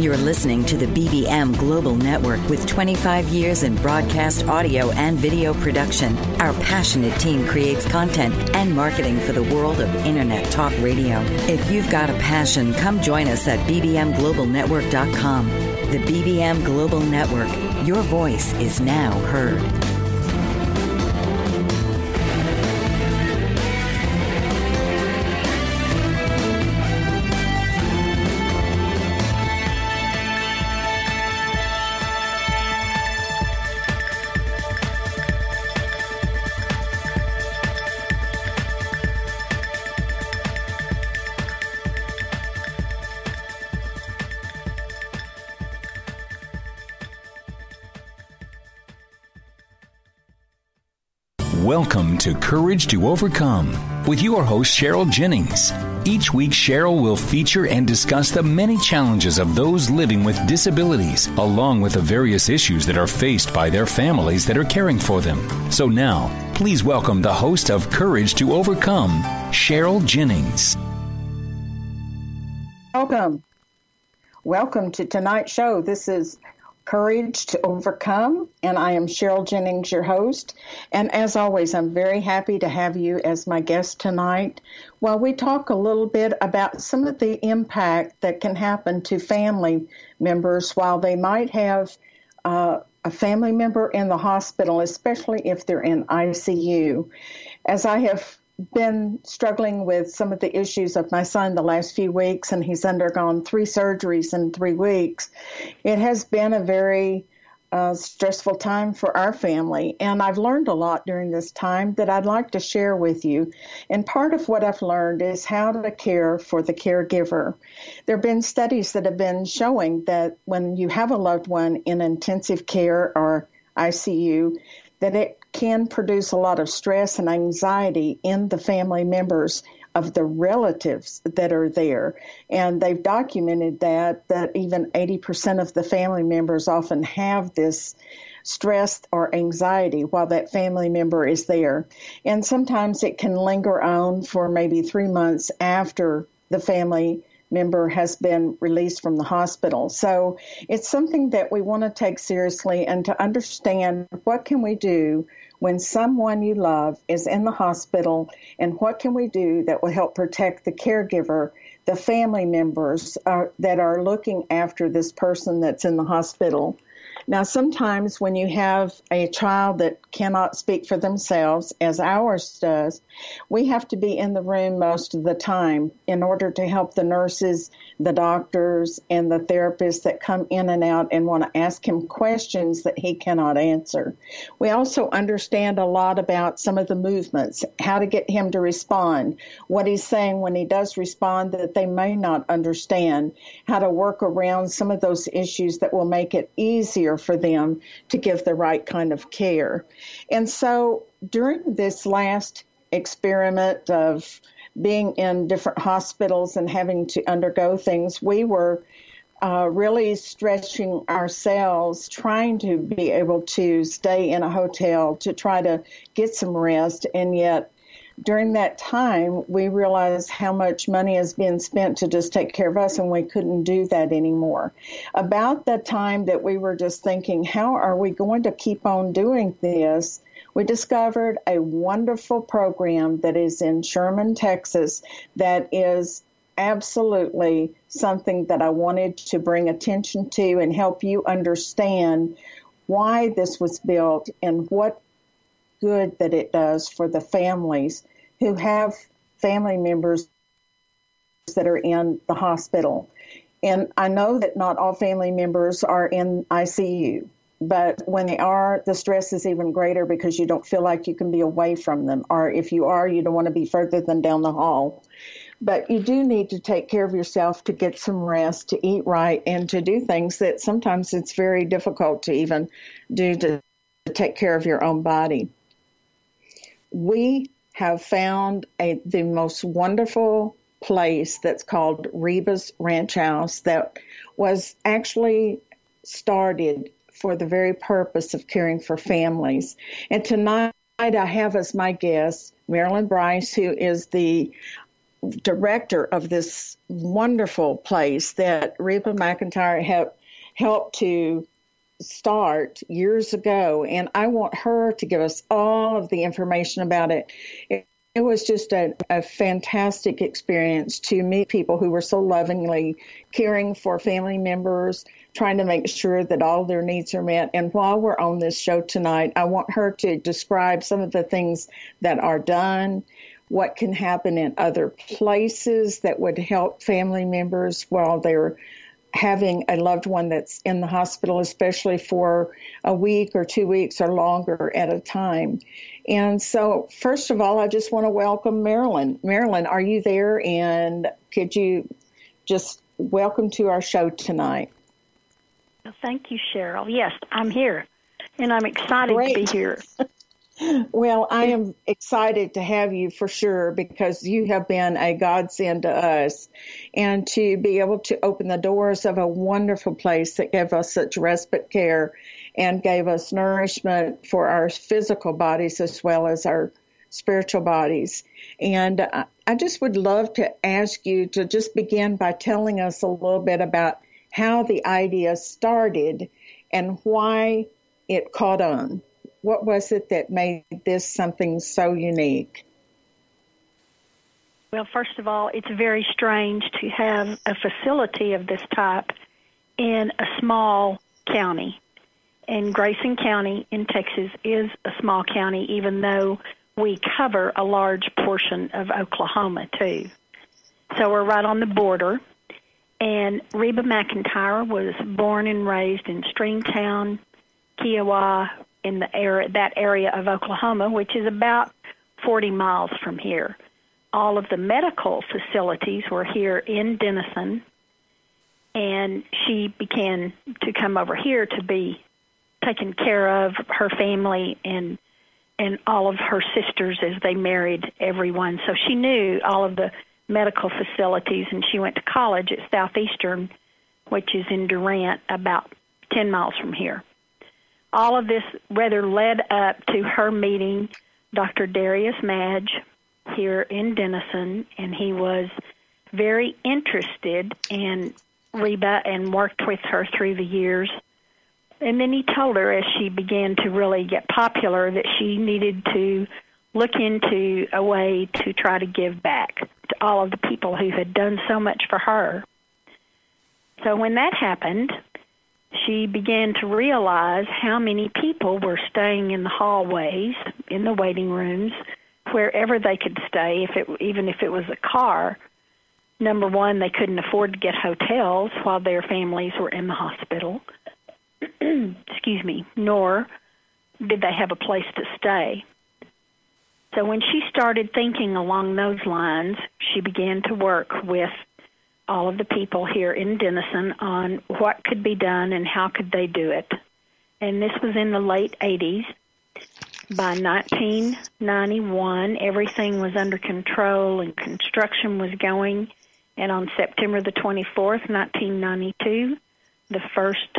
You're listening to the BBM Global Network with 25 years in broadcast audio and video production. Our passionate team creates content and marketing for the world of Internet Talk Radio. If you've got a passion, come join us at bbmglobalnetwork.com. The BBM Global Network. Your voice is now heard. Welcome to Courage to Overcome with your host, Cheryl Jennings. Each week, Cheryl will feature and discuss the many challenges of those living with disabilities, along with the various issues that are faced by their families that are caring for them. So now, please welcome the host of Courage to Overcome, Cheryl Jennings. Welcome. Welcome to tonight's show. This is Courage to Overcome, and I am Cheryl Jennings, your host. And as always, I'm very happy to have you as my guest tonight while we talk a little bit about some of the impact that can happen to family members while they might have uh, a family member in the hospital, especially if they're in ICU. As I have been struggling with some of the issues of my son the last few weeks, and he's undergone three surgeries in three weeks. It has been a very uh, stressful time for our family, and I've learned a lot during this time that I'd like to share with you. And part of what I've learned is how to care for the caregiver. There have been studies that have been showing that when you have a loved one in intensive care or ICU, that it can produce a lot of stress and anxiety in the family members of the relatives that are there. And they've documented that that even 80% of the family members often have this stress or anxiety while that family member is there. And sometimes it can linger on for maybe 3 months after the family member has been released from the hospital. So it's something that we want to take seriously and to understand what can we do when someone you love is in the hospital and what can we do that will help protect the caregiver the family members are, that are looking after this person that's in the hospital now, sometimes when you have a child that cannot speak for themselves, as ours does, we have to be in the room most of the time in order to help the nurses, the doctors, and the therapists that come in and out and want to ask him questions that he cannot answer. We also understand a lot about some of the movements, how to get him to respond, what he's saying when he does respond that they may not understand, how to work around some of those issues that will make it easier easier for them to give the right kind of care. And so during this last experiment of being in different hospitals and having to undergo things, we were uh, really stretching ourselves, trying to be able to stay in a hotel to try to get some rest, and yet during that time, we realized how much money has been spent to just take care of us, and we couldn't do that anymore. About the time that we were just thinking, how are we going to keep on doing this? We discovered a wonderful program that is in Sherman, Texas, that is absolutely something that I wanted to bring attention to and help you understand why this was built and what good that it does for the families who have family members that are in the hospital. And I know that not all family members are in ICU, but when they are, the stress is even greater because you don't feel like you can be away from them. Or if you are, you don't want to be further than down the hall. But you do need to take care of yourself to get some rest, to eat right, and to do things that sometimes it's very difficult to even do to take care of your own body we have found a, the most wonderful place that's called Reba's Ranch House that was actually started for the very purpose of caring for families. And tonight I have as my guest Marilyn Bryce, who is the director of this wonderful place that Reba McEntire helped helped to start years ago, and I want her to give us all of the information about it. It, it was just a, a fantastic experience to meet people who were so lovingly caring for family members, trying to make sure that all their needs are met. And while we're on this show tonight, I want her to describe some of the things that are done, what can happen in other places that would help family members while they're having a loved one that's in the hospital, especially for a week or two weeks or longer at a time. And so, first of all, I just want to welcome Marilyn. Marilyn, are you there? And could you just welcome to our show tonight? Thank you, Cheryl. Yes, I'm here, and I'm excited Great. to be here. Well, I am excited to have you for sure because you have been a godsend to us and to be able to open the doors of a wonderful place that gave us such respite care and gave us nourishment for our physical bodies as well as our spiritual bodies. And I just would love to ask you to just begin by telling us a little bit about how the idea started and why it caught on what was it that made this something so unique? Well, first of all, it's very strange to have a facility of this type in a small county. And Grayson County in Texas is a small county, even though we cover a large portion of Oklahoma, too. So we're right on the border. And Reba McEntire was born and raised in Stringtown, Kiowa, in the area that area of Oklahoma, which is about 40 miles from here. All of the medical facilities were here in Denison, and she began to come over here to be taken care of her family and and all of her sisters as they married everyone. So she knew all of the medical facilities, and she went to college at Southeastern, which is in Durant, about 10 miles from here all of this rather led up to her meeting Dr. Darius Madge here in Denison, and he was very interested in Reba and worked with her through the years. And then he told her as she began to really get popular that she needed to look into a way to try to give back to all of the people who had done so much for her. So when that happened, she began to realize how many people were staying in the hallways, in the waiting rooms, wherever they could stay, if it even if it was a car. Number one, they couldn't afford to get hotels while their families were in the hospital. Excuse me, nor did they have a place to stay. So when she started thinking along those lines, she began to work with all of the people here in Denison on what could be done and how could they do it. And this was in the late 80s. By 1991, everything was under control and construction was going. And on September the 24th, 1992, the first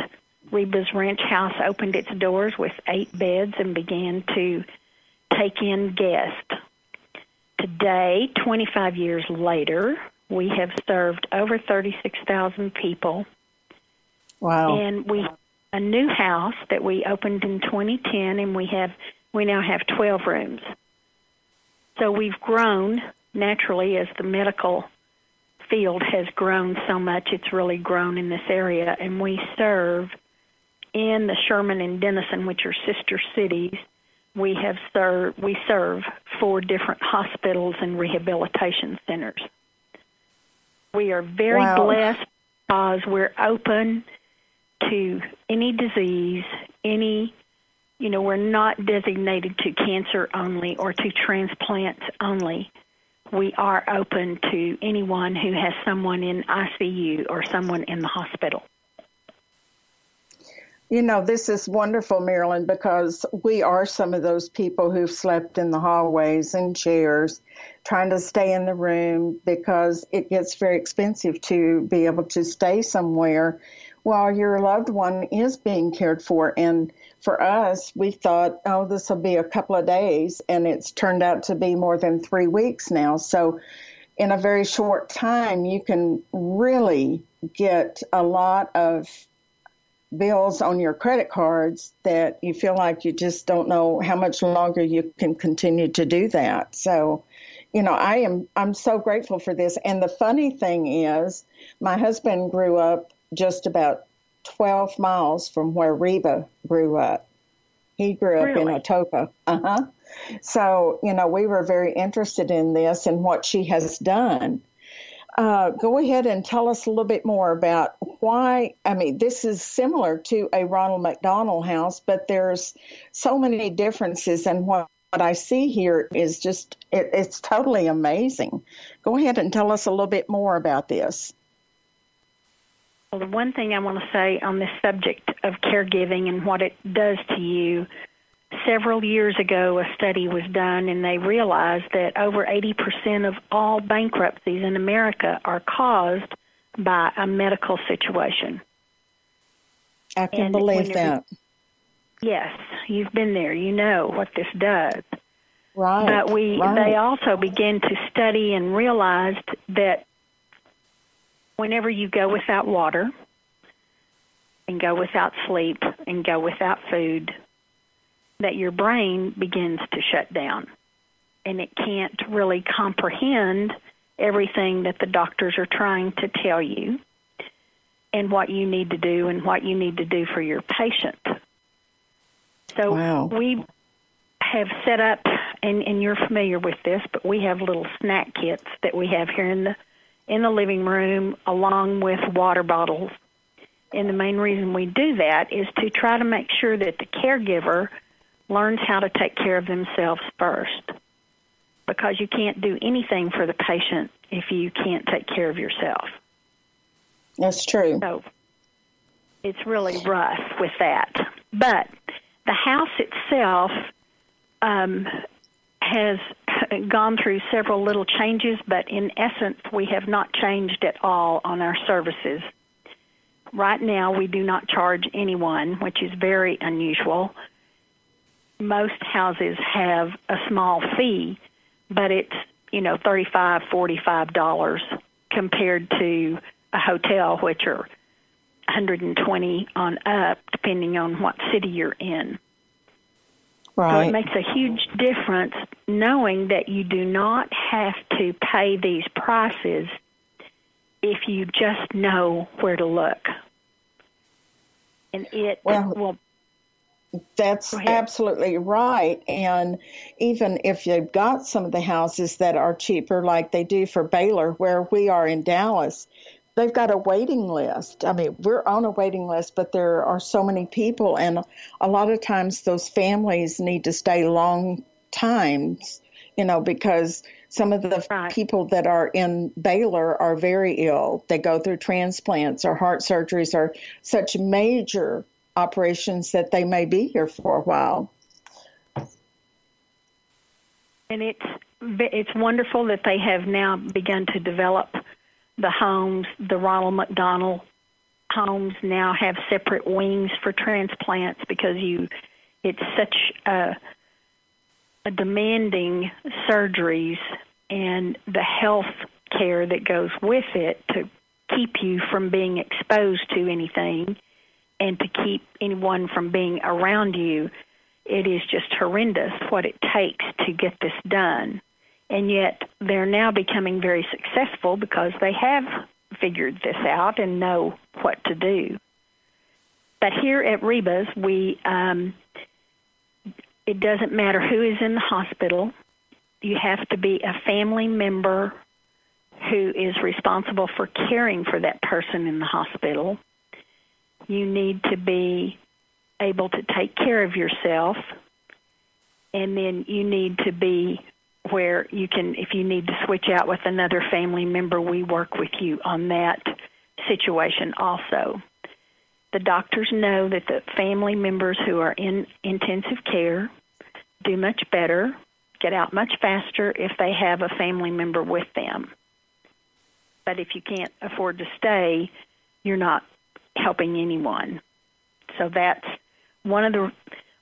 Reba's Ranch House opened its doors with eight beds and began to take in guests. Today, 25 years later, we have served over 36,000 people. Wow. And we a new house that we opened in 2010 and we have we now have 12 rooms. So we've grown naturally as the medical field has grown so much it's really grown in this area and we serve in the Sherman and Denison which are sister cities we have served we serve four different hospitals and rehabilitation centers we are very wow. blessed because we're open to any disease, any, you know, we're not designated to cancer only or to transplants only. We are open to anyone who has someone in ICU or someone in the hospital. You know, this is wonderful, Marilyn, because we are some of those people who've slept in the hallways and chairs trying to stay in the room because it gets very expensive to be able to stay somewhere while your loved one is being cared for. And for us, we thought, oh, this will be a couple of days, and it's turned out to be more than three weeks now. So in a very short time, you can really get a lot of bills on your credit cards that you feel like you just don't know how much longer you can continue to do that. So, you know, I am I'm so grateful for this. And the funny thing is, my husband grew up just about 12 miles from where Reba grew up. He grew up really? in Atoka. Uh huh. So, you know, we were very interested in this and what she has done. Uh, go ahead and tell us a little bit more about why. I mean, this is similar to a Ronald McDonald house, but there's so many differences, and what, what I see here is just it, it's totally amazing. Go ahead and tell us a little bit more about this. Well, the one thing I want to say on this subject of caregiving and what it does to you several years ago, a study was done, and they realized that over 80% of all bankruptcies in America are caused by a medical situation. I can and believe that. Yes, you've been there. You know what this does. Right. But we right. they also began to study and realized that whenever you go without water and go without sleep and go without food, that your brain begins to shut down and it can't really comprehend everything that the doctors are trying to tell you and what you need to do and what you need to do for your patient. So wow. we have set up and, and you're familiar with this, but we have little snack kits that we have here in the in the living room along with water bottles. And the main reason we do that is to try to make sure that the caregiver learns how to take care of themselves first. Because you can't do anything for the patient if you can't take care of yourself. That's true. So it's really rough with that. But the house itself um, has gone through several little changes, but in essence, we have not changed at all on our services. Right now, we do not charge anyone, which is very unusual most houses have a small fee, but it's you know thirty five, forty five dollars compared to a hotel, which are 120 on up, depending on what city you're in. Right. So it makes a huge difference knowing that you do not have to pay these prices if you just know where to look. And it well, will that's absolutely right. And even if you've got some of the houses that are cheaper, like they do for Baylor, where we are in Dallas, they've got a waiting list. I mean, we're on a waiting list, but there are so many people, and a lot of times those families need to stay long times, you know, because some of the right. people that are in Baylor are very ill. They go through transplants or heart surgeries or such major operations that they may be here for a while. And it's it's wonderful that they have now begun to develop the homes. The Ronald McDonald homes now have separate wings for transplants because you it's such a, a demanding surgeries and the health care that goes with it to keep you from being exposed to anything and to keep anyone from being around you, it is just horrendous what it takes to get this done. And yet they're now becoming very successful because they have figured this out and know what to do. But here at Reba's, we um, it doesn't matter who is in the hospital. You have to be a family member who is responsible for caring for that person in the hospital you need to be able to take care of yourself and then you need to be where you can if you need to switch out with another family member we work with you on that situation also. The doctors know that the family members who are in intensive care do much better get out much faster if they have a family member with them. But if you can't afford to stay you're not helping anyone. So that's one of the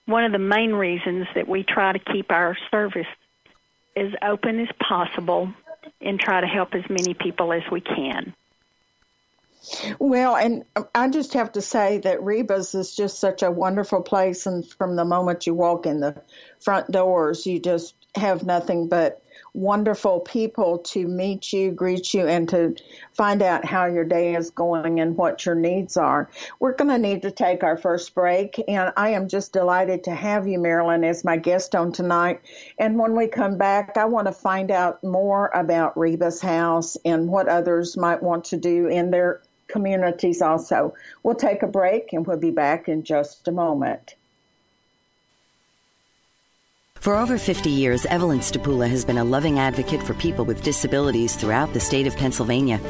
one of the main reasons that we try to keep our service as open as possible and try to help as many people as we can. Well, and um, I just have to say that Reba's is just such a wonderful place, and from the moment you walk in the front doors, you just have nothing but wonderful people to meet you, greet you, and to find out how your day is going and what your needs are. We're going to need to take our first break, and I am just delighted to have you, Marilyn, as my guest on tonight. And when we come back, I want to find out more about Reba's House and what others might want to do in their communities also. We'll take a break and we'll be back in just a moment. For over 50 years, Evelyn Stapula has been a loving advocate for people with disabilities throughout the state of Pennsylvania.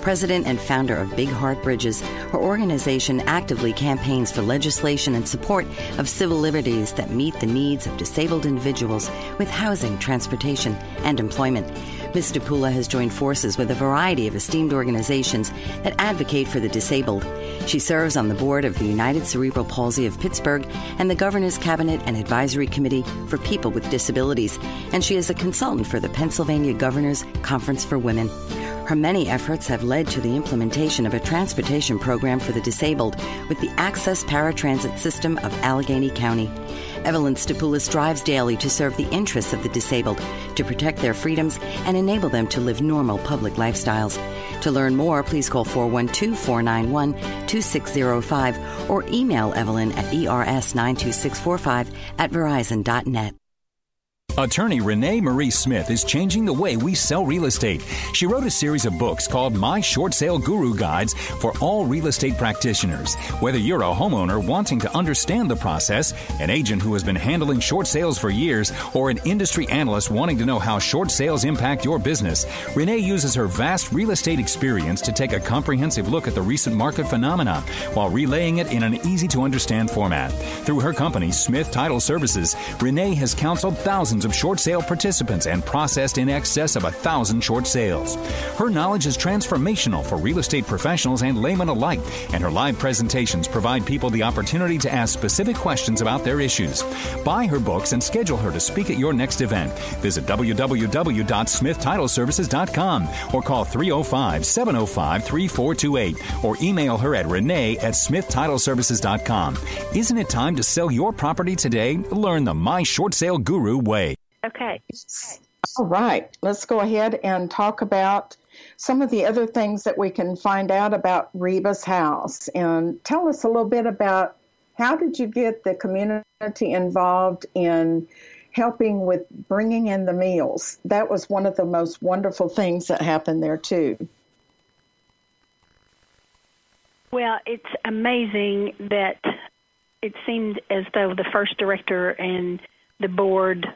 President and founder of Big Heart Bridges, her organization actively campaigns for legislation and support of civil liberties that meet the needs of disabled individuals with housing, transportation, and employment. Ms. Stapula has joined forces with a variety of esteemed organizations that advocate for the disabled. She serves on the board of the United Cerebral Palsy of Pittsburgh and the Governor's Cabinet and Advisory Committee for People with Disabilities, and she is a consultant for the Pennsylvania Governor's Conference for Women. Her many efforts have led to the implementation of a transportation program for the disabled with the Access Paratransit System of Allegheny County. Evelyn Stapula strives daily to serve the interests of the disabled, to protect their freedoms, and enable them to live normal public lifestyles. To learn more, please call 412 491 2605 or email Evelyn at ers92645 at verizon.net. Attorney Renee Marie Smith is changing the way we sell real estate. She wrote a series of books called My Short Sale Guru Guides for all real estate practitioners. Whether you're a homeowner wanting to understand the process, an agent who has been handling short sales for years, or an industry analyst wanting to know how short sales impact your business, Renee uses her vast real estate experience to take a comprehensive look at the recent market phenomenon while relaying it in an easy to understand format. Through her company, Smith Title Services, Renee has counseled thousands of short sale participants and processed in excess of a thousand short sales. Her knowledge is transformational for real estate professionals and laymen alike, and her live presentations provide people the opportunity to ask specific questions about their issues. Buy her books and schedule her to speak at your next event. Visit www.smithtitleservices.com or call 305 705 3428 or email her at renee at smithtitleservices.com. Isn't it time to sell your property today? Learn the My Short Sale Guru way. Okay. All right. Let's go ahead and talk about some of the other things that we can find out about Reba's house. And tell us a little bit about how did you get the community involved in helping with bringing in the meals? That was one of the most wonderful things that happened there, too. Well, it's amazing that it seemed as though the first director and the board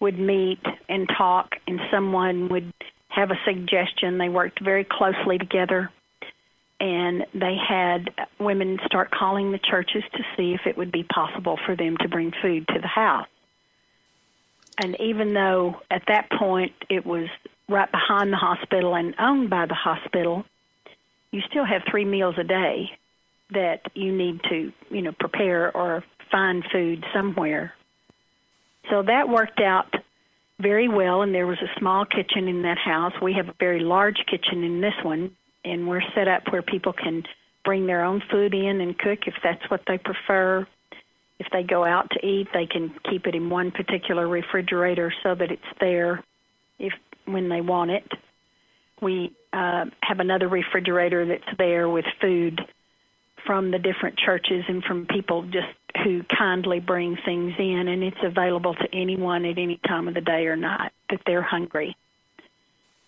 would meet and talk, and someone would have a suggestion. They worked very closely together, and they had women start calling the churches to see if it would be possible for them to bring food to the house. And even though at that point it was right behind the hospital and owned by the hospital, you still have three meals a day that you need to, you know, prepare or find food somewhere so that worked out very well, and there was a small kitchen in that house. We have a very large kitchen in this one, and we're set up where people can bring their own food in and cook if that's what they prefer. If they go out to eat, they can keep it in one particular refrigerator so that it's there if when they want it. We uh, have another refrigerator that's there with food from the different churches and from people just who kindly bring things in, and it's available to anyone at any time of the day or night that they're hungry.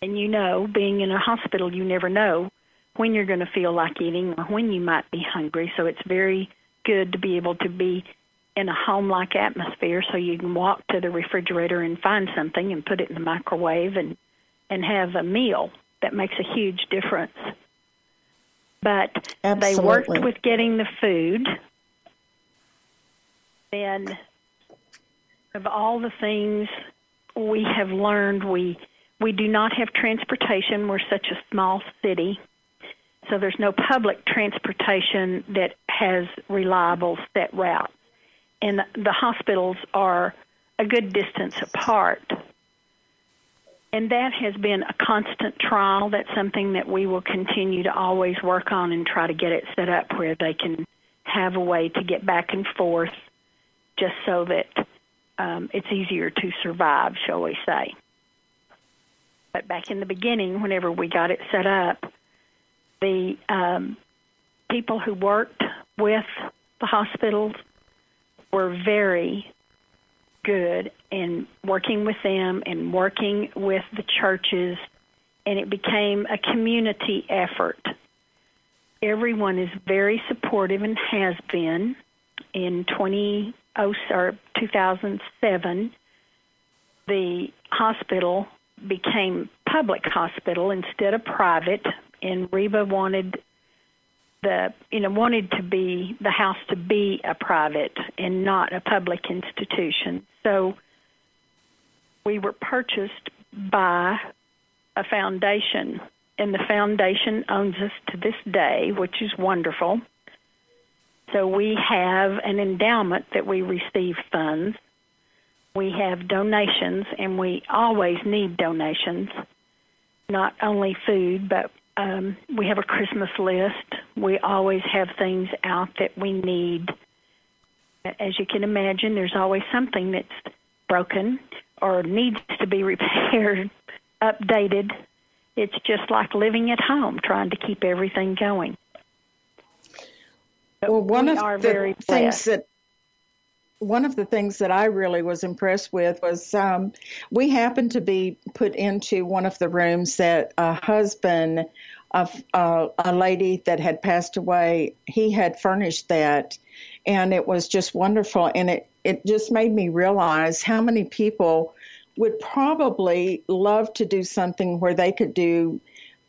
And you know, being in a hospital, you never know when you're going to feel like eating or when you might be hungry. So it's very good to be able to be in a home like atmosphere so you can walk to the refrigerator and find something and put it in the microwave and and have a meal that makes a huge difference but Absolutely. they worked with getting the food and of all the things we have learned, we we do not have transportation. We're such a small city, so there's no public transportation that has reliable set routes, and the hospitals are a good distance apart. And that has been a constant trial. That's something that we will continue to always work on and try to get it set up where they can have a way to get back and forth just so that um, it's easier to survive, shall we say. But back in the beginning, whenever we got it set up, the um, people who worked with the hospitals were very good in working with them and working with the churches, and it became a community effort. Everyone is very supportive and has been. In 20, or 2007, the hospital became public hospital instead of private, and Reba wanted the you know wanted to be the house to be a private and not a public institution. So we were purchased by a foundation, and the foundation owns us to this day, which is wonderful. So we have an endowment that we receive funds. We have donations, and we always need donations, not only food, but um, we have a Christmas list. We always have things out that we need. As you can imagine, there's always something that's broken or needs to be repaired, updated. It's just like living at home, trying to keep everything going. But well, one we of the things that one of the things that I really was impressed with was um, we happened to be put into one of the rooms that a husband of uh, a lady that had passed away, he had furnished that, and it was just wonderful. And it it just made me realize how many people would probably love to do something where they could do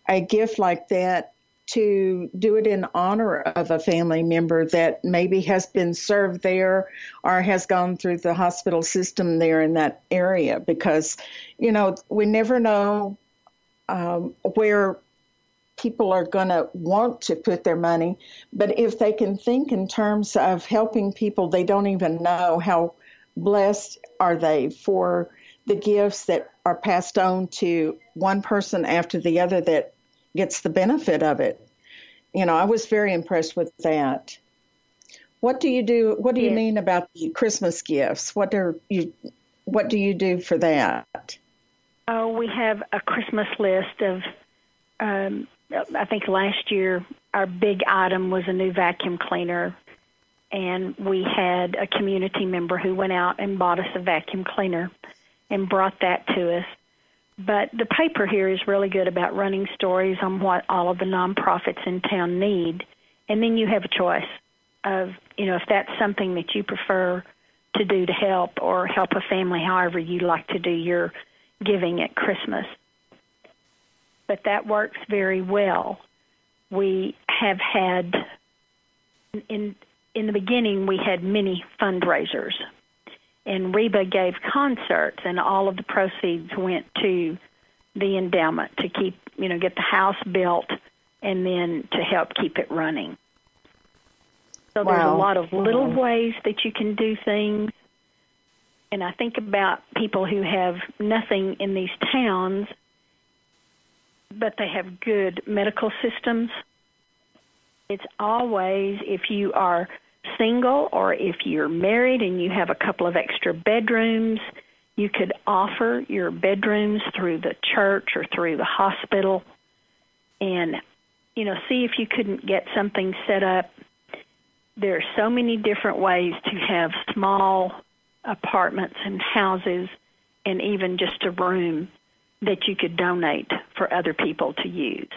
a gift like that to do it in honor of a family member that maybe has been served there or has gone through the hospital system there in that area. Because you know we never know um, where people are going to want to put their money but if they can think in terms of helping people they don't even know how blessed are they for the gifts that are passed on to one person after the other that gets the benefit of it. You know, I was very impressed with that. What do you do? What do you mean about the Christmas gifts? What are you? What do you do for that? Oh, we have a Christmas list of. Um, I think last year our big item was a new vacuum cleaner, and we had a community member who went out and bought us a vacuum cleaner and brought that to us. But the paper here is really good about running stories on what all of the nonprofits in town need. And then you have a choice of, you know, if that's something that you prefer to do to help or help a family, however you like to do your giving at Christmas. But that works very well. We have had in in the beginning we had many fundraisers and Reba gave concerts, and all of the proceeds went to the endowment to keep, you know, get the house built and then to help keep it running. So wow. there's a lot of little wow. ways that you can do things. And I think about people who have nothing in these towns, but they have good medical systems. It's always, if you are single or if you're married and you have a couple of extra bedrooms, you could offer your bedrooms through the church or through the hospital. And you know see if you couldn't get something set up. There are so many different ways to have small apartments and houses and even just a room that you could donate for other people to use.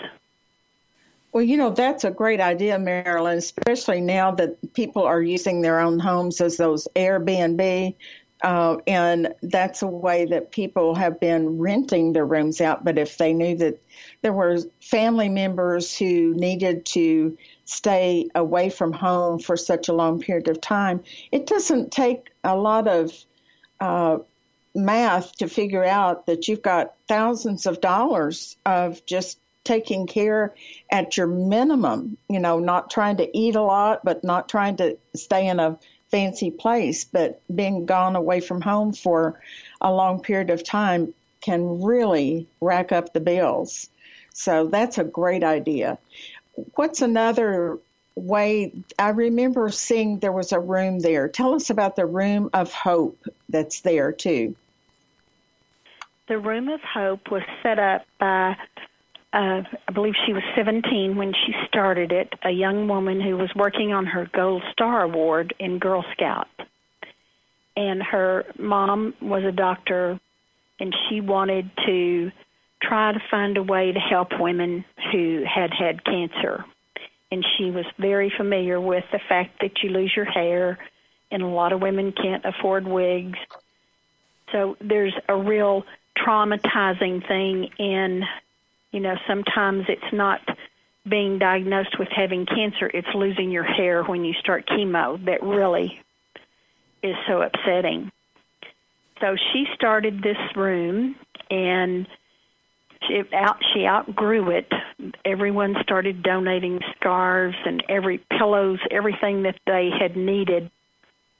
Well, you know, that's a great idea, Marilyn, especially now that people are using their own homes as those Airbnb. Uh, and that's a way that people have been renting their rooms out. But if they knew that there were family members who needed to stay away from home for such a long period of time, it doesn't take a lot of uh, math to figure out that you've got thousands of dollars of just taking care at your minimum, you know, not trying to eat a lot, but not trying to stay in a fancy place, but being gone away from home for a long period of time can really rack up the bills. So that's a great idea. What's another way? I remember seeing there was a room there. Tell us about the Room of Hope that's there too. The Room of Hope was set up by uh, I believe she was 17 when she started it, a young woman who was working on her Gold Star Award in Girl Scout. And her mom was a doctor, and she wanted to try to find a way to help women who had had cancer. And she was very familiar with the fact that you lose your hair, and a lot of women can't afford wigs. So there's a real traumatizing thing in you know, sometimes it's not being diagnosed with having cancer, it's losing your hair when you start chemo that really is so upsetting. So she started this room and she out she outgrew it. Everyone started donating scarves and every pillows, everything that they had needed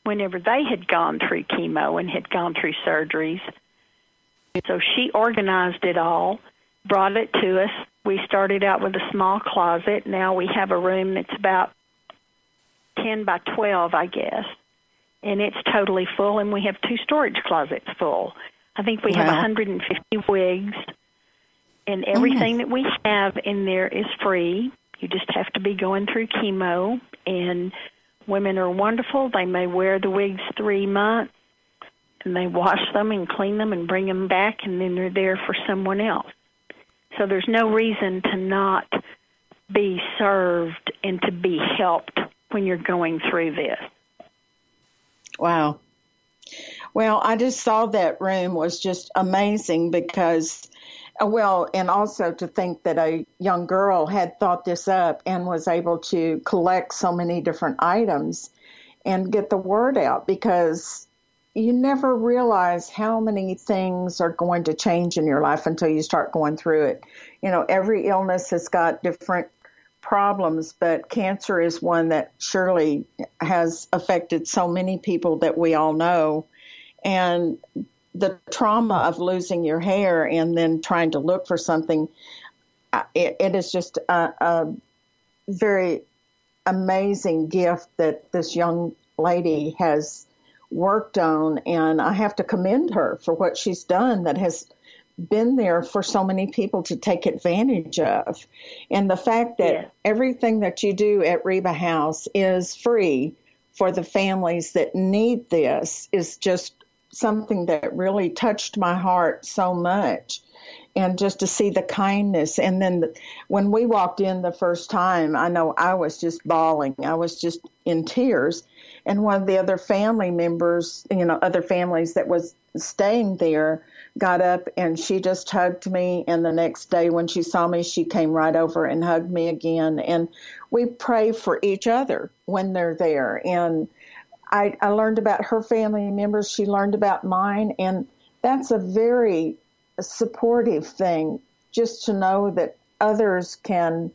whenever they had gone through chemo and had gone through surgeries. So she organized it all brought it to us. We started out with a small closet. Now we have a room that's about 10 by 12, I guess. And it's totally full, and we have two storage closets full. I think we wow. have 150 wigs, and everything mm. that we have in there is free. You just have to be going through chemo, and women are wonderful. They may wear the wigs three months, and they wash them and clean them and bring them back, and then they're there for someone else. So there's no reason to not be served and to be helped when you're going through this. Wow. Well, I just saw that room was just amazing because, uh, well, and also to think that a young girl had thought this up and was able to collect so many different items and get the word out because you never realize how many things are going to change in your life until you start going through it. You know, every illness has got different problems, but cancer is one that surely has affected so many people that we all know. And the trauma of losing your hair and then trying to look for something, it, it is just a, a very amazing gift that this young lady has worked on, and I have to commend her for what she's done that has been there for so many people to take advantage of. And the fact that yeah. everything that you do at Reba House is free for the families that need this is just something that really touched my heart so much. And just to see the kindness. And then the, when we walked in the first time, I know I was just bawling. I was just in tears and one of the other family members, you know, other families that was staying there got up and she just hugged me. And the next day when she saw me she came right over and hugged me again. And we pray for each other when they're there. And I, I learned about her family members. She learned about mine. And that's a very supportive thing just to know that others can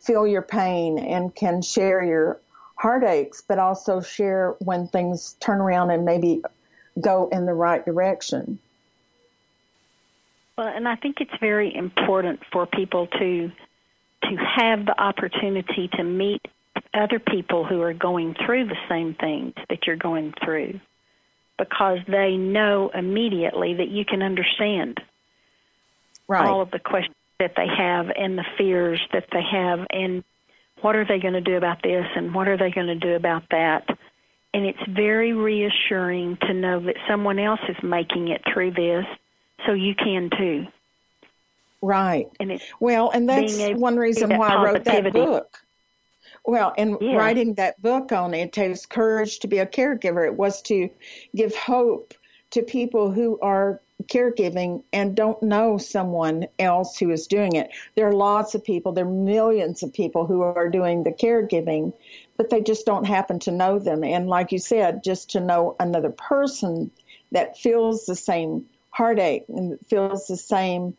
feel your pain and can share your heartaches, but also share when things turn around and maybe go in the right direction. Well, and I think it's very important for people to to have the opportunity to meet other people who are going through the same things that you're going through because they know immediately that you can understand right. all of the questions that they have and the fears that they have and what are they going to do about this and what are they going to do about that? And it's very reassuring to know that someone else is making it through this, so you can too. Right. And it's well, and that's one reason why I wrote that book. Well, and yeah. writing that book on it takes courage to be a caregiver. It was to give hope to people who are caregiving and don't know someone else who is doing it. There are lots of people, there are millions of people who are doing the caregiving, but they just don't happen to know them. And like you said, just to know another person that feels the same heartache and feels the same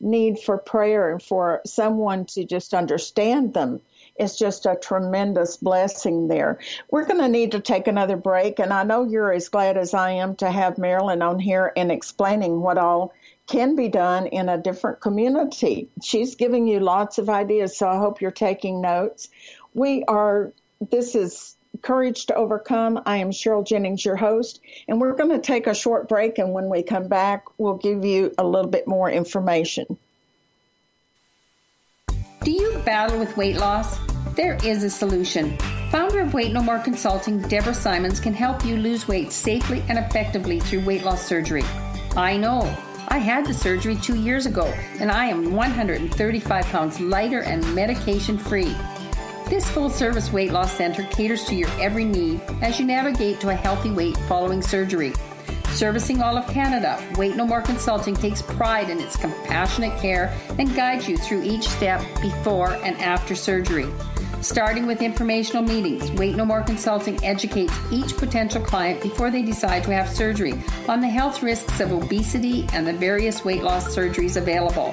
need for prayer and for someone to just understand them is just a tremendous blessing there. We're going to need to take another break, and I know you're as glad as I am to have Marilyn on here and explaining what all can be done in a different community. She's giving you lots of ideas, so I hope you're taking notes. We are, this is Courage to Overcome. I am Cheryl Jennings, your host, and we're going to take a short break. And when we come back, we'll give you a little bit more information. Do you battle with weight loss? There is a solution. Founder of Weight No More Consulting, Deborah Simons, can help you lose weight safely and effectively through weight loss surgery. I know. I had the surgery two years ago, and I am 135 pounds lighter and medication free. This full service weight loss center caters to your every need as you navigate to a healthy weight following surgery. Servicing all of Canada, Weight No More Consulting takes pride in its compassionate care and guides you through each step before and after surgery. Starting with informational meetings, Weight No More Consulting educates each potential client before they decide to have surgery on the health risks of obesity and the various weight loss surgeries available.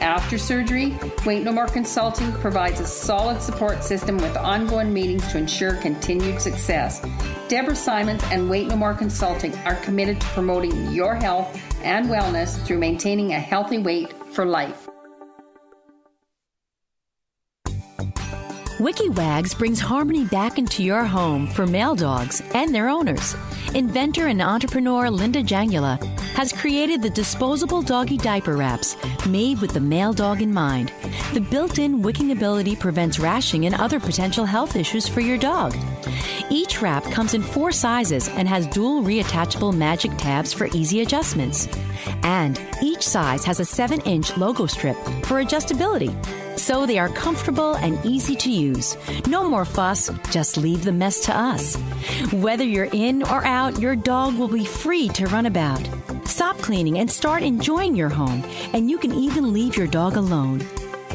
After surgery, Weight No More Consulting provides a solid support system with ongoing meetings to ensure continued success. Deborah Simons and Weight No More Consulting are committed to promoting your health and wellness through maintaining a healthy weight for life. WikiWags brings harmony back into your home for male dogs and their owners. Inventor and entrepreneur Linda Jangula has created the disposable doggy diaper wraps made with the male dog in mind. The built in wicking ability prevents rashing and other potential health issues for your dog. Each wrap comes in four sizes and has dual reattachable magic tabs for easy adjustments. And each size has a 7 inch logo strip for adjustability so they are comfortable and easy to use. No more fuss, just leave the mess to us. Whether you're in or out, your dog will be free to run about. Stop cleaning and start enjoying your home, and you can even leave your dog alone.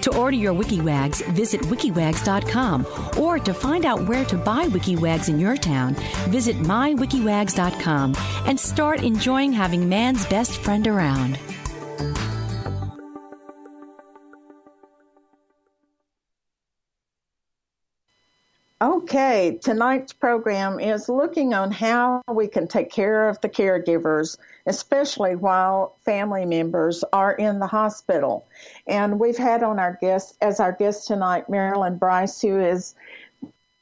To order your WikiWags, visit wikiwags.com, or to find out where to buy WikiWags in your town, visit mywikiwags.com and start enjoying having man's best friend around. Okay, tonight's program is looking on how we can take care of the caregivers, especially while family members are in the hospital. And we've had on our guest, as our guest tonight, Marilyn Bryce, who is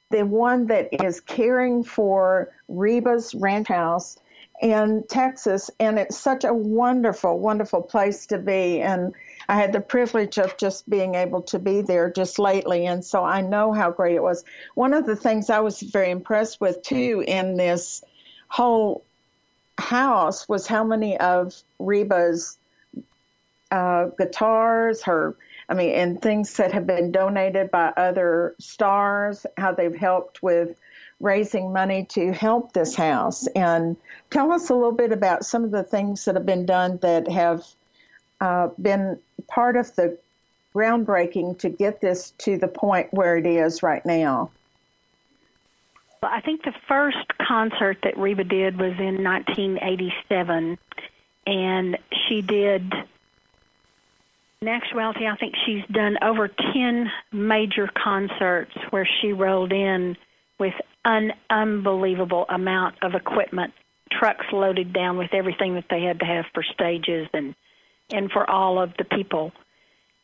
the one that is caring for Reba's Ranch House in Texas. And it's such a wonderful, wonderful place to be. And I had the privilege of just being able to be there just lately, and so I know how great it was. One of the things I was very impressed with too in this whole house was how many of Reba's uh, guitars, her, I mean, and things that have been donated by other stars, how they've helped with raising money to help this house. And tell us a little bit about some of the things that have been done that have uh, been part of the groundbreaking to get this to the point where it is right now? Well, I think the first concert that Reba did was in 1987, and she did. In actuality, I think she's done over 10 major concerts where she rolled in with an unbelievable amount of equipment, trucks loaded down with everything that they had to have for stages and and for all of the people.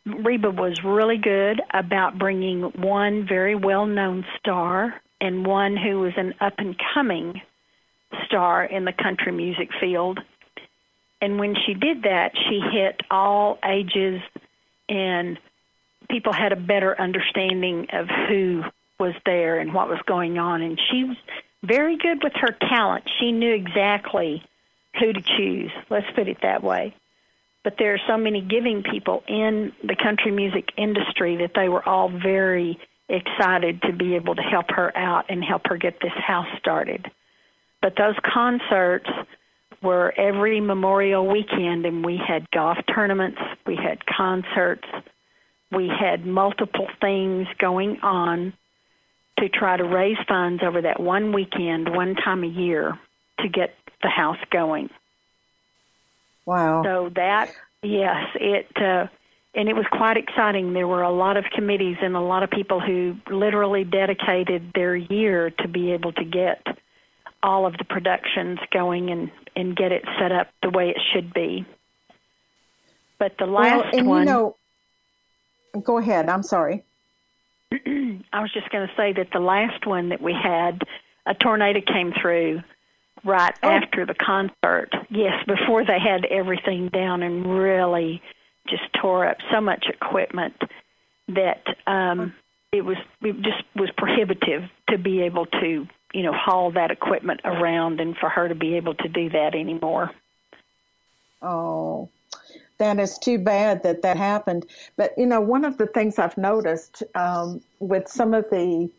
Reba was really good about bringing one very well known star and one who was an up and coming star in the country music field. And when she did that, she hit all ages and people had a better understanding of who was there and what was going on. And she was very good with her talent. She knew exactly who to choose. Let's put it that way but there are so many giving people in the country music industry that they were all very excited to be able to help her out and help her get this house started. But those concerts were every Memorial weekend, and we had golf tournaments, we had concerts, we had multiple things going on to try to raise funds over that one weekend, one time a year, to get the house going. Wow. So that yes, it uh, and it was quite exciting. There were a lot of committees and a lot of people who literally dedicated their year to be able to get all of the productions going and and get it set up the way it should be. But the last well, and one. You know, go ahead. I'm sorry. I was just going to say that the last one that we had, a tornado came through right oh. after the concert. Yes, before they had everything down and really just tore up so much equipment that um it was it just was prohibitive to be able to you know haul that equipment around and for her to be able to do that anymore. Oh, that is too bad that that happened. But you know, one of the things I've noticed um, with some of the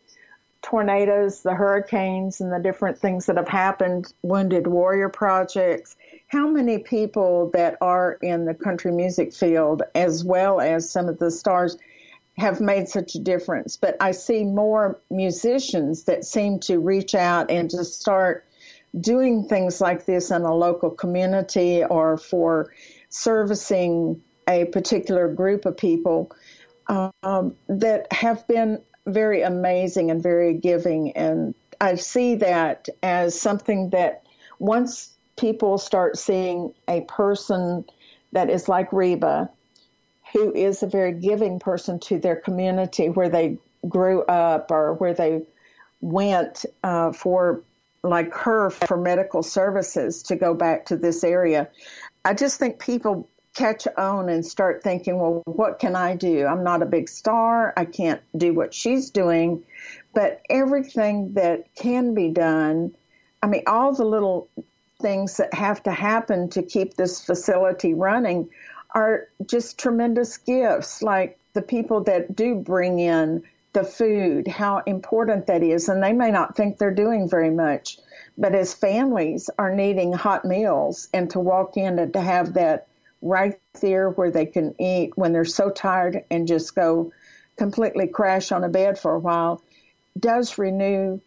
tornadoes, the hurricanes, and the different things that have happened, Wounded Warrior projects, how many people that are in the country music field, as well as some of the stars, have made such a difference. But I see more musicians that seem to reach out and just start doing things like this in a local community or for servicing a particular group of people um, that have been very amazing and very giving. And I see that as something that once people start seeing a person that is like Reba, who is a very giving person to their community where they grew up or where they went uh, for like her for medical services to go back to this area. I just think people catch on and start thinking, well, what can I do? I'm not a big star. I can't do what she's doing. But everything that can be done, I mean, all the little things that have to happen to keep this facility running are just tremendous gifts, like the people that do bring in the food, how important that is. And they may not think they're doing very much, but as families are needing hot meals and to walk in and to have that right there where they can eat when they're so tired and just go completely crash on a bed for a while does renew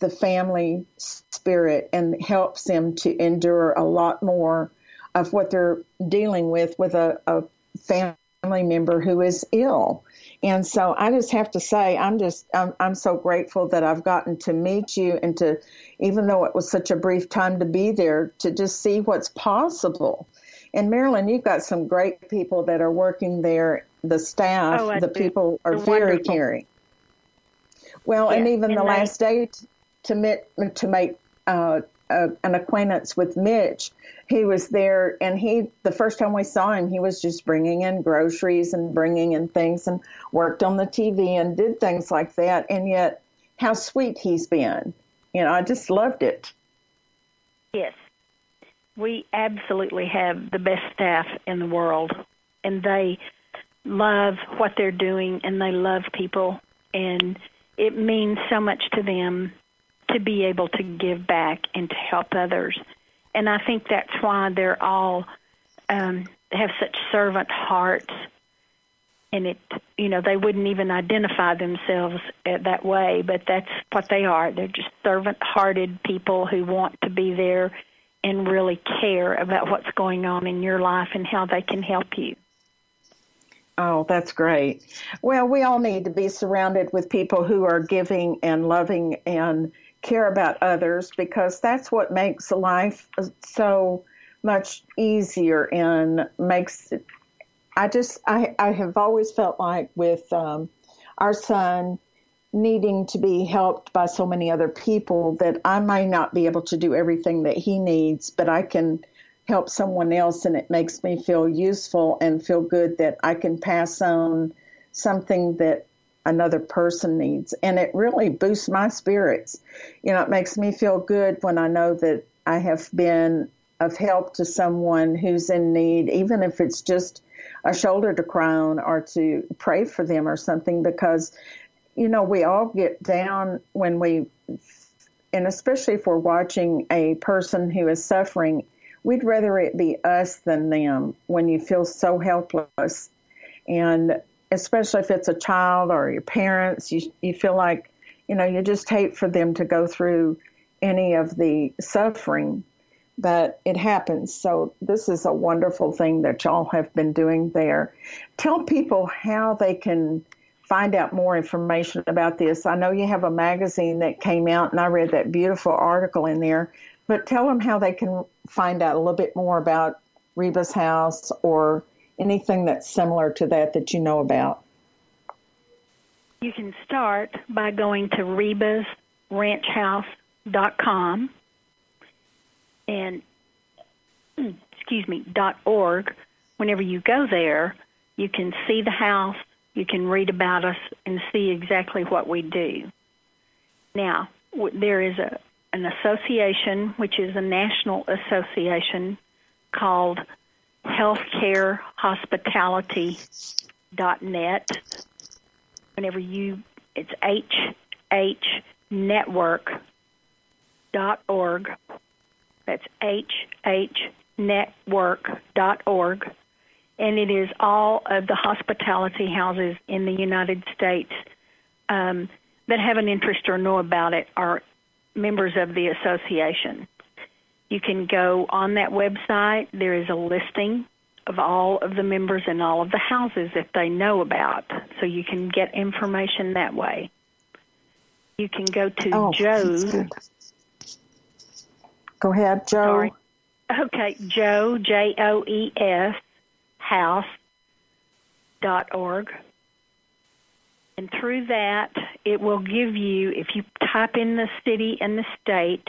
the family spirit and helps them to endure a lot more of what they're dealing with with a, a family member who is ill. And so I just have to say, I'm just, I'm, I'm so grateful that I've gotten to meet you and to, even though it was such a brief time to be there, to just see what's possible. And Marilyn, you've got some great people that are working there. The staff, oh, the do. people are They're very wonderful. caring. Well, Yeah, and even and the they- last day t- to meet, to make uh, uh, an acquaintance with Mitch, he was there, and he the first time we saw him, he was just bringing in groceries and bringing in things, and worked on the TV and did things like that. And yet, how sweet he's been. You know, I just loved it. Yes. We absolutely have the best staff in the world, and they love what they're doing and they love people, and it means so much to them to be able to give back and to help others. And I think that's why they're all um, have such servant hearts. And it, you know, they wouldn't even identify themselves uh, that way, but that's what they are. They're just servant-hearted people who want to be there and really care about what's going on in your life and how they can help you. Oh, that's great. Well, we all need to be surrounded with people who are giving and loving and care about others because that's what makes life so much easier and makes it. I just, I, I have always felt like with um, our son needing to be helped by so many other people that I may not be able to do everything that he needs, but I can help someone else and it makes me feel useful and feel good that I can pass on something that another person needs. And it really boosts my spirits. You know, it makes me feel good when I know that I have been of help to someone who's in need, even if it's just a shoulder to cry on or to pray for them or something, because, you know, we all get down when we, and especially if we're watching a person who is suffering, we'd rather it be us than them when you feel so helpless. And especially if it's a child or your parents, you, you feel like, you know, you just hate for them to go through any of the suffering, but it happens. So this is a wonderful thing that y'all have been doing there. Tell people how they can find out more information about this. I know you have a magazine that came out and I read that beautiful article in there, but tell them how they can find out a little bit more about Reba's house or anything that's similar to that that you know about? You can start by going to rebasranchhouse.com and excuse me dot .org. Whenever you go there, you can see the house, you can read about us, and see exactly what we do. Now, there is a an association, which is a national association called healthcarehospitality.net. Whenever you, it's hhnetwork.org. That's hhnetwork.org. And it is all of the hospitality houses in the United States um, that have an interest or know about it are members of the association. You can go on that website. There is a listing of all of the members and all of the houses that they know about, so you can get information that way. You can go to oh, Joe's. Go ahead, Joe. Sorry. Okay, Joe J O E S house dot org. And through that, it will give you, if you type in the city and the state,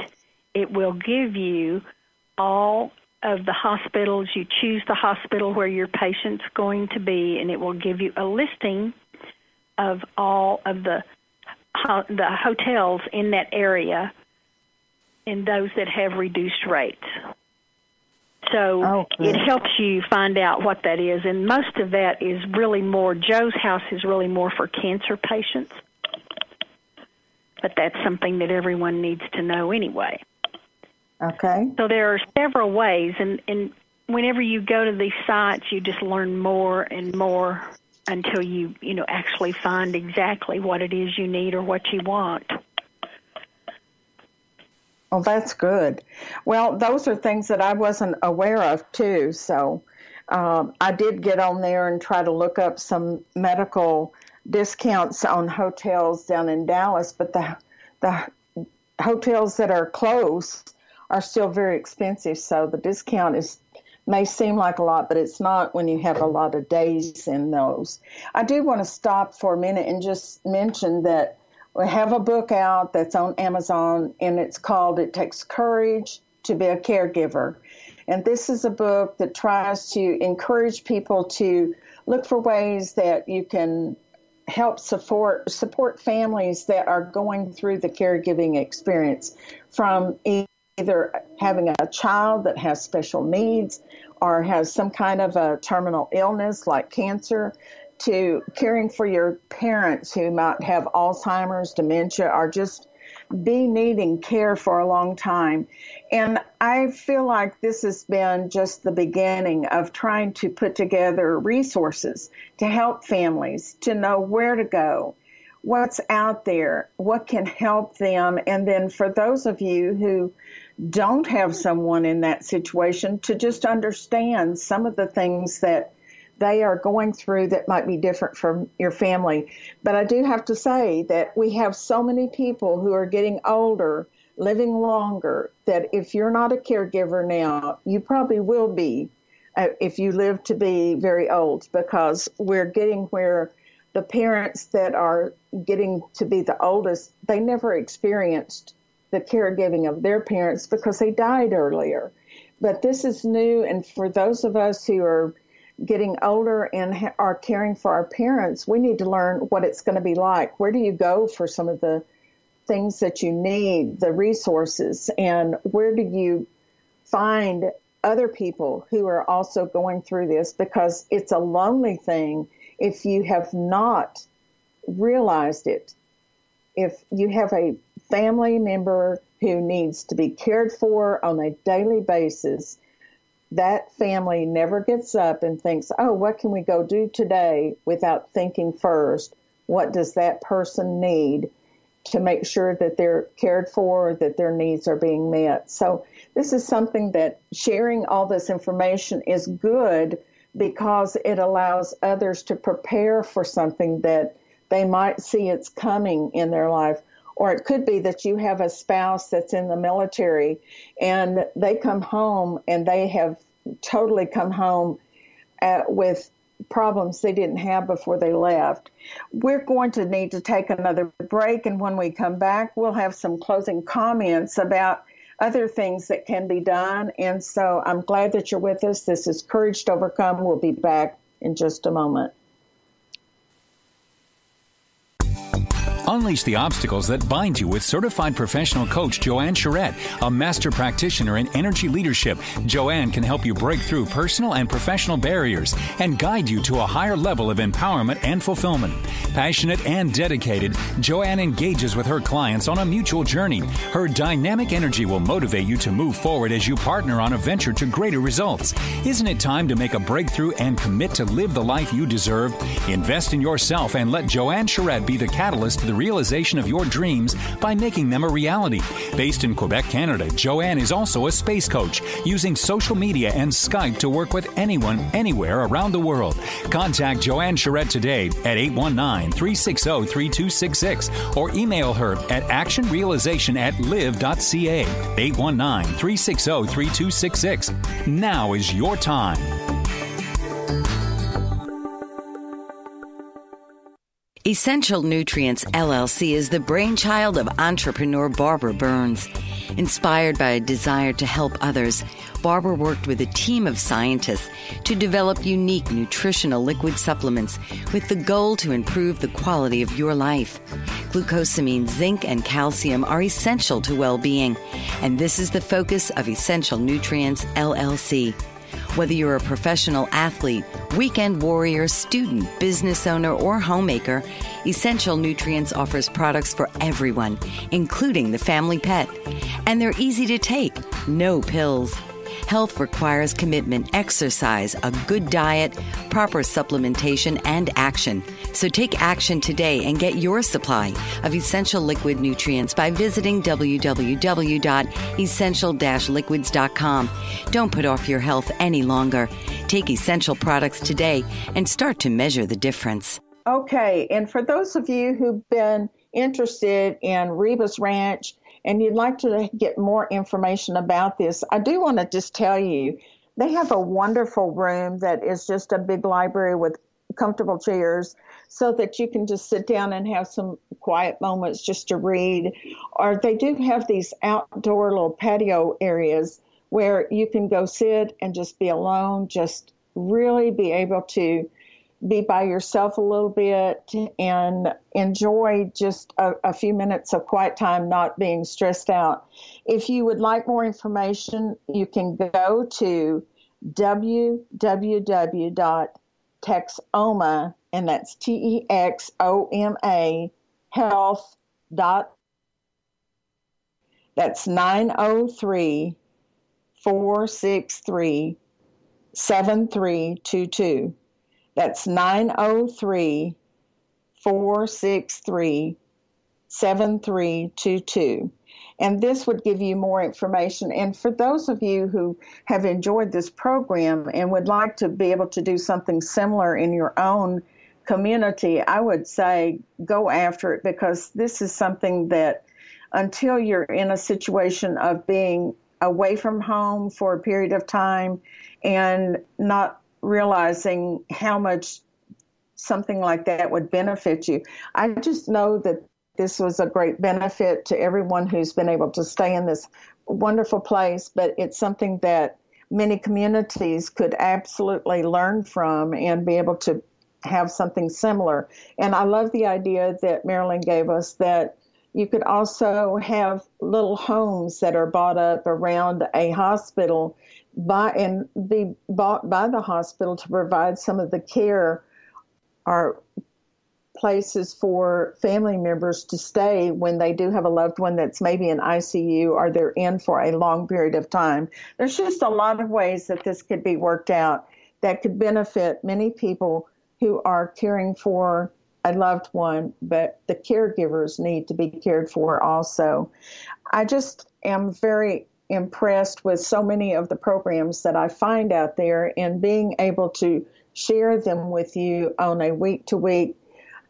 it will give you all of the hospitals. You choose the hospital where your patient's going to be, and it will give you a listing of all of the the hotels in that area and those that have reduced rates. So oh, it helps you find out what that is, and most of that is really more. Joe's house is really more for cancer patients, but that's something that everyone needs to know anyway. Okay. So there are several ways, and and whenever you go to these sites, you just learn more and more until you you know actually find exactly what it is you need or what you want. Well, that's good. Well, those are things that I wasn't aware of too. So um, I did get on there and try to look up some medical discounts on hotels down in Dallas, but the the hotels that are close are still very expensive. So the discount is may seem like a lot, but it's not when you have a lot of days in those. I do want to stop for a minute and just mention that we have a book out that's on Amazon, and it's called It Takes Courage to Be a Caregiver. And this is a book that tries to encourage people to look for ways that you can help support support families that are going through the caregiving experience from either having a child that has special needs or has some kind of a terminal illness like cancer to caring for your parents who might have Alzheimer's, dementia, or just be needing care for a long time. And I feel like this has been just the beginning of trying to put together resources to help families to know where to go, what's out there, what can help them. And then for those of you who don't have someone in that situation, to just understand some of the things that they are going through that might be different from your family. But I do have to say that we have so many people who are getting older, living longer, that if you're not a caregiver now, you probably will be uh, if you live to be very old because we're getting where the parents that are getting to be the oldest, they never experienced the caregiving of their parents because they died earlier. But this is new, and for those of us who are getting older and ha- are caring for our parents, we need to learn what it's going to be like. Where do you go for some of the things that you need, the resources, and where do you find other people who are also going through this? Because it's a lonely thing if you have not realized it. If you have a family member who needs to be cared for on a daily basis, that family never gets up and thinks, oh, what can we go do today without thinking first, what does that person need to make sure that they're cared for, that their needs are being met. So this is something that sharing all this information is good because it allows others to prepare for something that they might see it's coming in their life. Or it could be that you have a spouse that's in the military and they come home and they have totally come home at, with problems they didn't have before they left. We're going to need to take another break, and when we come back, we'll have some closing comments about other things that can be done. And so I'm glad that you're with us. This is Courage to Overcome. We'll be back in just a moment. Unleash the obstacles that bind you with certified professional coach Joanne Charette, a master practitioner in energy leadership. Joanne can help you break through personal and professional barriers and guide you to a higher level of empowerment and fulfillment. Passionate and dedicated, Joanne engages with her clients on a mutual journey. Her dynamic energy will motivate you to move forward as you partner on a venture to greater results. Isn't it time to make a breakthrough and commit to live the life you deserve? Invest in yourself and let Joanne Charette be the catalyst to the realization of your dreams by making them a reality. Based in Quebec, Canada, Joanne is also a space coach using social media and Skype to work with anyone, anywhere around the world. Contact Joanne Charette today at 819 360 3266 or email her at actionrealization at live.ca. 819 360 3266. Now is your time. Essential Nutrients LLC is the brainchild of entrepreneur Barbara Burns. Inspired by a desire to help others, Barbara worked with a team of scientists to develop unique nutritional liquid supplements with the goal to improve the quality of your life. Glucosamine, zinc, and calcium are essential to well being, and this is the focus of Essential Nutrients LLC. Whether you're a professional athlete, weekend warrior, student, business owner, or homemaker, Essential Nutrients offers products for everyone, including the family pet. And they're easy to take, no pills. Health requires commitment, exercise, a good diet, proper supplementation, and action. So take action today and get your supply of essential liquid nutrients by visiting www.essential-liquids.com. Don't put off your health any longer. Take essential products today and start to measure the difference. Okay, and for those of you who've been interested in Reba's Ranch, and you'd like to get more information about this, I do want to just tell you they have a wonderful room that is just a big library with comfortable chairs so that you can just sit down and have some quiet moments just to read. Or they do have these outdoor little patio areas where you can go sit and just be alone, just really be able to be by yourself a little bit and enjoy just a, a, few minutes of quiet time, not being stressed out. If you would like more information, you can go to www.texoma, and that's T E X O M A, health dot. That's 903 463 7322. That's 903 463 7322. And this would give you more information. And for those of you who have enjoyed this program and would like to be able to do something similar in your own community, I would say go after it because this is something that until you're in a situation of being away from home for a period of time and not realizing how much something like that would benefit you. I just know that this was a great benefit to everyone who's been able to stay in this wonderful place, but it's something that many communities could absolutely learn from and be able to have something similar. And I love the idea that Marilyn gave us that you could also have little homes that are bought up around a hospital by and be bought by the hospital to provide some of the care or places for family members to stay when they do have a loved one that's maybe in ICU or they're in for a long period of time. There's just a lot of ways that this could be worked out that could benefit many people who are caring for a loved one, but the caregivers need to be cared for also. I just am very impressed with so many of the programs that I find out there and being able to share them with you on a week to week.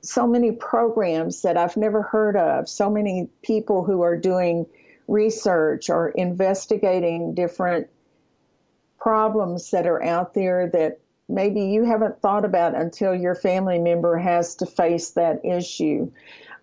So many programs that I've never heard of, so many people who are doing research or investigating different problems that are out there that maybe you haven't thought about until your family member has to face that issue.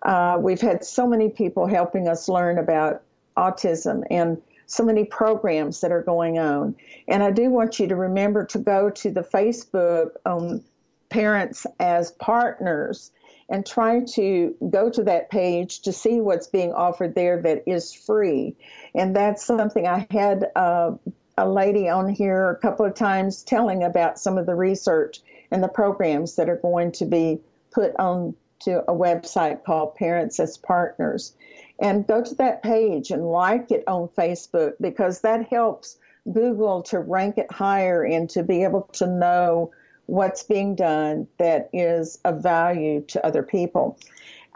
Uh, we've had so many people helping us learn about autism and so many programs that are going on. And I do want you to remember to go to the Facebook on Parents as Partners and try to go to that page to see what's being offered there that is free. And that's something I had uh, a lady on here a couple of times telling about some of the research and the programs that are going to be put on to a website called Parents as Partners. And go to that page and like it on Facebook because that helps Google to rank it higher and to be able to know what's being done that is of value to other people.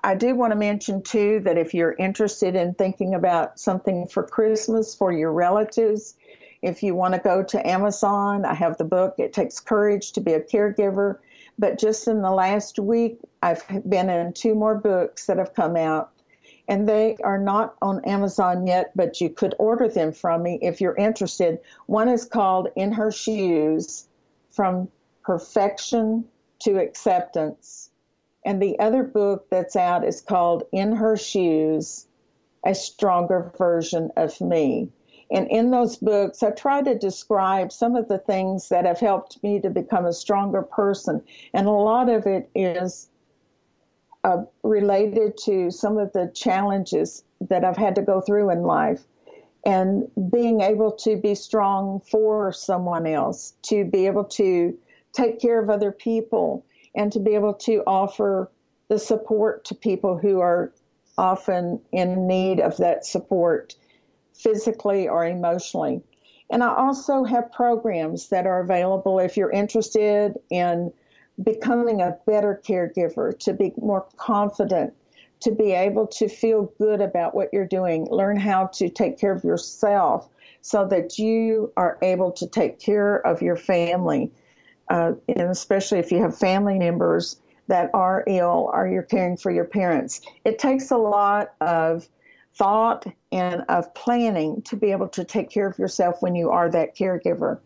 I do want to mention too that if you're interested in thinking about something for Christmas for your relatives, if you want to go to Amazon, I have the book, It Takes Courage to Be a Caregiver. But just in the last week, I've been in two more books that have come out. And they are not on Amazon yet, but you could order them from me if you're interested. One is called In Her Shoes From Perfection to Acceptance. And the other book that's out is called In Her Shoes A Stronger Version of Me. And in those books, I try to describe some of the things that have helped me to become a stronger person. And a lot of it is uh, related to some of the challenges that I've had to go through in life. And being able to be strong for someone else, to be able to take care of other people, and to be able to offer the support to people who are often in need of that support physically or emotionally. And I also have programs that are available if you're interested in becoming a better caregiver, to be more confident, to be able to feel good about what you're doing, learn how to take care of yourself so that you are able to take care of your family. Uh, and especially if you have family members that are ill or you're caring for your parents. It takes a lot of thought and of planning to be able to take care of yourself when you are that caregiver.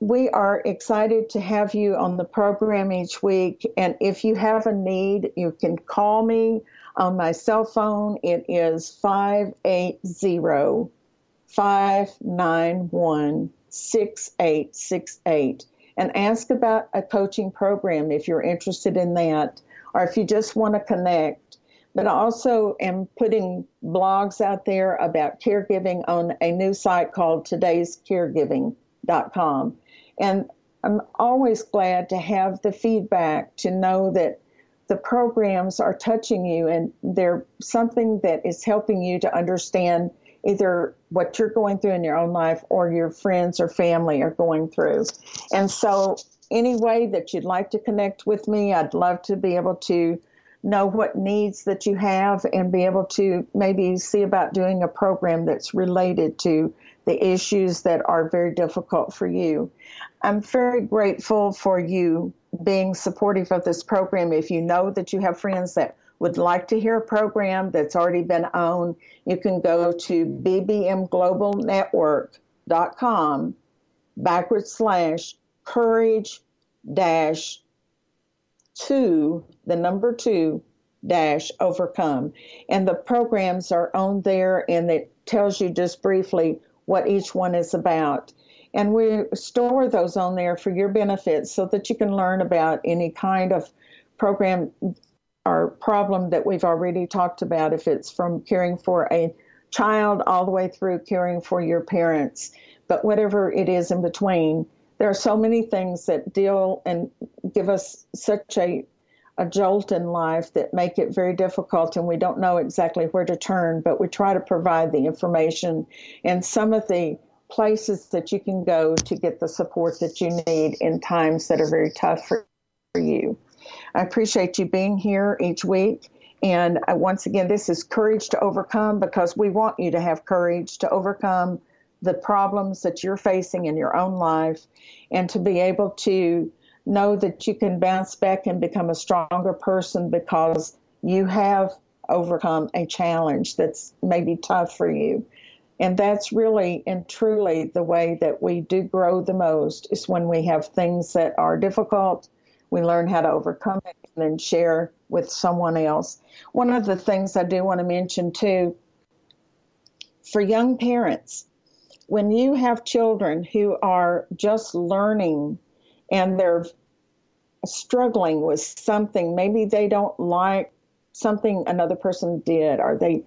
We are excited to have you on the program each week. And if you have a need, you can call me on my cell phone. It is 580 591 6868 and ask about a coaching program if you're interested in that or if you just want to connect but I also am putting blogs out there about caregiving on a new site called today'scaregiving.com. And I'm always glad to have the feedback to know that the programs are touching you and they're something that is helping you to understand either what you're going through in your own life or your friends or family are going through. And so, any way that you'd like to connect with me, I'd love to be able to know what needs that you have and be able to maybe see about doing a program that's related to the issues that are very difficult for you. I'm very grateful for you being supportive of this program. If you know that you have friends that would like to hear a program that's already been on, you can go to bbmglobalnetwork.com backward slash courage dash two, the number two dash overcome. And the programs are on there and it tells you just briefly what each one is about. And we store those on there for your benefit so that you can learn about any kind of program or problem that we've already talked about, if it's from caring for a child all the way through caring for your parents. But whatever it is in between, there are so many things that deal and give us such a a jolt in life that make it very difficult and we don't know exactly where to turn but we try to provide the information and some of the places that you can go to get the support that you need in times that are very tough for, for you. I appreciate you being here each week and I, once again this is courage to overcome because we want you to have courage to overcome the problems that you're facing in your own life and to be able to know that you can bounce back and become a stronger person because you have overcome a challenge that's maybe tough for you. And that's really and truly the way that we do grow the most is when we have things that are difficult, we learn how to overcome it and then share with someone else. One of the things I do want to mention too for young parents, when you have children who are just learning and they're struggling with something, maybe they don't like something another person did, or they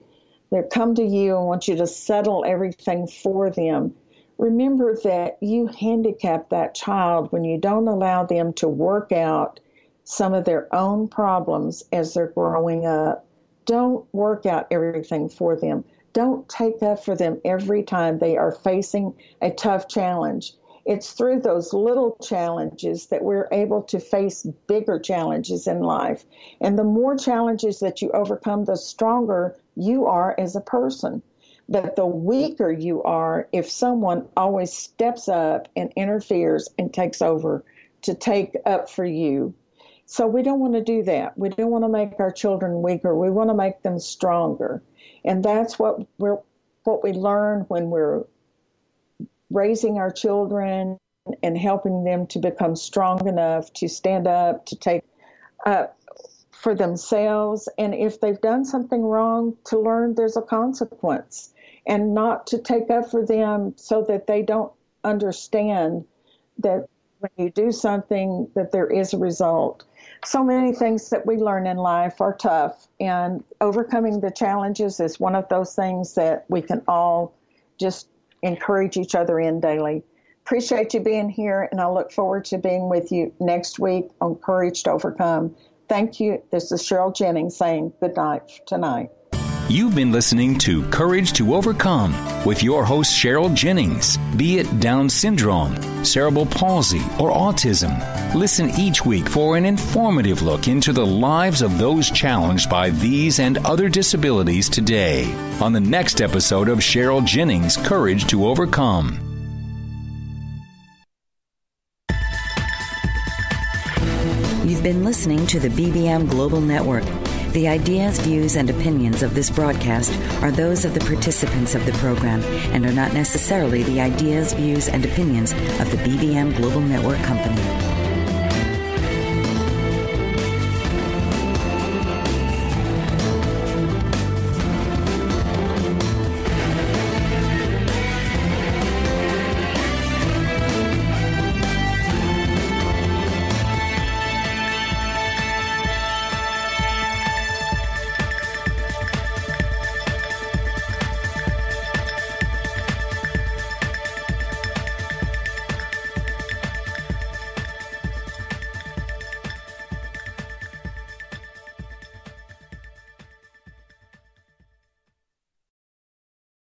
they come to you and want you to settle everything for them. Remember that you handicap that child when you don't allow them to work out some of their own problems as they're growing up. Don't work out everything for them. Don't take that for them every time they are facing a tough challenge. It's through those little challenges that we're able to face bigger challenges in life. And the more challenges that you overcome, the stronger you are as a person. But the weaker you are if someone always steps up and interferes and takes over to take up for you. So we don't want to do that. We don't want to make our children weaker. We want to make them stronger. And that's what we're what we learn when we're raising our children and helping them to become strong enough to stand up, to take up for themselves. And if they've done something wrong, to learn there's a consequence and not to take up for them so that they don't understand that when you do something that there is a result so many things that we learn in life are tough and overcoming the challenges is one of those things that we can all just encourage each other in daily. Appreciate you being here, and I look forward to being with you next week on Courage to Overcome. Thank you. This is Cheryl Jennings saying good night tonight. You've been listening to Courage to Overcome with your host, Cheryl Jennings. Be it Down syndrome, cerebral palsy, or autism, listen each week for an informative look into the lives of those challenged by these and other disabilities today on the next episode of Cheryl Jennings' Courage to Overcome. You've been listening to the BBM Global Network. The ideas, views, and opinions of this broadcast are those of the participants of the program and are not necessarily the ideas, views, and opinions of the BBM Global Network Company.